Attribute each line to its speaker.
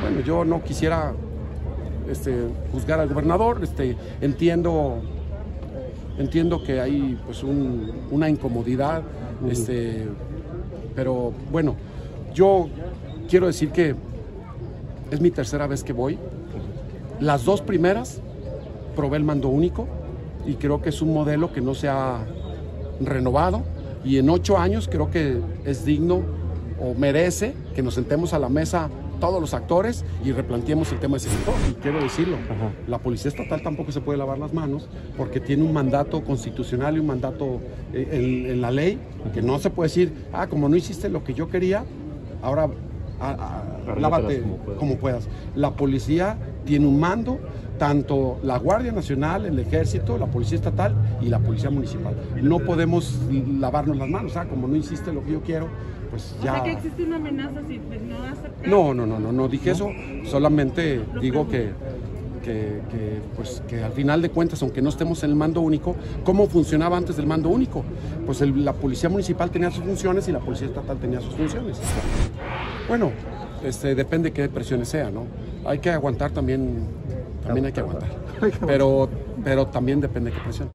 Speaker 1: Bueno, yo no quisiera este, juzgar al gobernador, este, entiendo, entiendo que hay pues un- una incomodidad, este, pero bueno, yo quiero decir que es mi tercera vez que voy. Las dos primeras probé el mando único y creo que es un modelo que no se ha renovado y en ocho años creo que es digno o merece que nos sentemos a la mesa todos los actores y replanteemos el tema de sector. Y quiero decirlo, la Policía Estatal tampoco se puede lavar las manos porque tiene un mandato constitucional y un mandato eh, en, en la ley que no se puede decir, ah, como no hiciste lo que yo quería, ahora ah, ah, lávate
Speaker 2: como puedas.
Speaker 1: como puedas. La policía tiene un mando, tanto la Guardia Nacional, el Ejército, la Policía Estatal y la Policía Municipal. No podemos lavarnos las manos, ah, como no hiciste lo que yo quiero, pues
Speaker 3: O sea
Speaker 1: ya...
Speaker 3: que existe una amenaza si pues, no.
Speaker 1: No, no, no, no, no dije eso, solamente digo que, que, que, pues, que al final de cuentas, aunque no estemos en el mando único, ¿cómo funcionaba antes del mando único? Pues el- la policía municipal tenía sus funciones y la policía estatal tenía sus funciones. Bueno, este, depende qué presiones sea, ¿no? Hay que aguantar también, también hay que aguantar, pero, pero también depende qué presión.